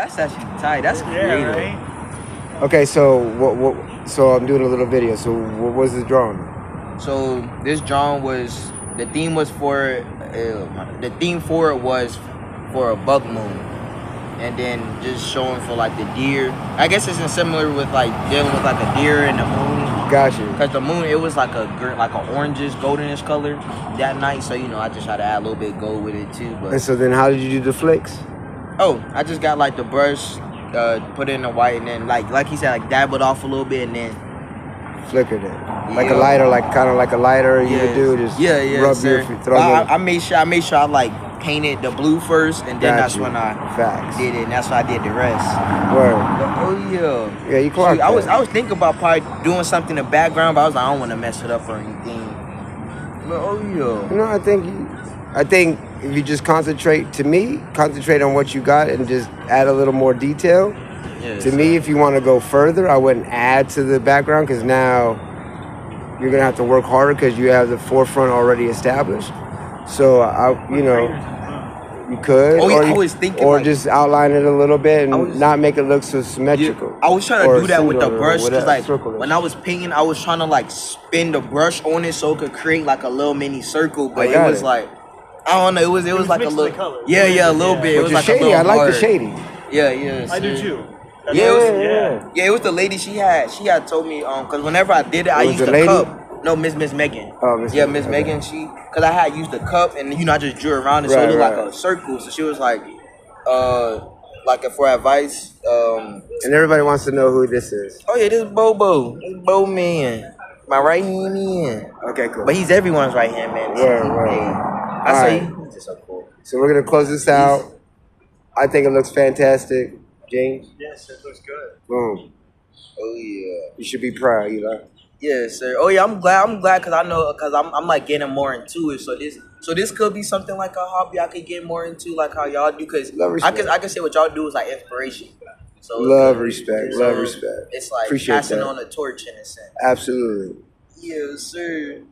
That's actually tight. That's Yeah, creative. right. Okay, so what? What? So I'm doing a little video. So what was the drawing? So this drawing was the theme was for uh, the theme for it was for a buck moon, and then just showing for like the deer. I guess it's similar with like dealing with like a deer and the moon. Gotcha. Cause the moon, it was like a gr- like a orangish, goldenish color that night. So you know, I just try to add a little bit of gold with it too. And so then, how did you do the flicks? Oh, I just got like the brush, uh, put it in the white, and then like like he said, like dab it off a little bit, and then Flickered it like Yeah. a lighter, like kind of like a lighter. You would do just yeah, yeah, rub sir. your throw I, I made sure I made sure I like painted the blue first, and then Got that's you. when I facts. did it, and that's when I did the rest. Word. Oh yeah. Yeah, you clocked See, I was. I was thinking about probably doing something in the background, but I was like, I don't want to mess it up or anything. But oh yeah. No, I think you, I think if you just concentrate, to me, concentrate on what you got and just add a little more detail. Yes. To me, if you want to go further, I wouldn't add to the background because now you're gonna have to work harder because you have the forefront already established. So I, you know, you could, Oh, yeah, or, I was thinking, or like- just outline it a little bit and was- not make it look so symmetrical. I was trying to do that with the brush because like when I was painting, I was trying to like spin the brush on it so it could create like a little mini circle, but it was it. like I don't know, it was it, was, was like a little color. yeah yeah a little Yeah. bit. It But was like shady. a little I like hard. the shady. Yeah yeah. I do too. Yeah, it was- yeah. Yeah, it was the lady she had. She had told me um because whenever I did it, I It used the the cup. No, Miss Miss Megan. Oh, Miss yeah, Megan, Miss okay. Megan. She because I had used the cup and you know I just drew around it so it looked right. like a circle. So she was like, uh, like a for advice, um, And everybody wants to know who this is. oh yeah, this is Bobo, this is Bo man, my right hand man. Okay, cool. But he's everyone's right hand man. Word, word. Hey, I All say right. he's just so cool. So we're gonna close this out. I think it looks fantastic, James. Yes, it looks good. Boom. Oh yeah. You should be proud, Eli. Yes, sir. Oh yeah, I'm glad. I'm glad because I know because I'm I'm like getting more into it. So this so this could be something like a hobby I could get more into, like how y'all do. Because I respect. could I could say what y'all do is like inspiration. So Love, respect. so Love, respect. It's like Appreciate passing that. on the torch in a sense. Absolutely. Yes, sir.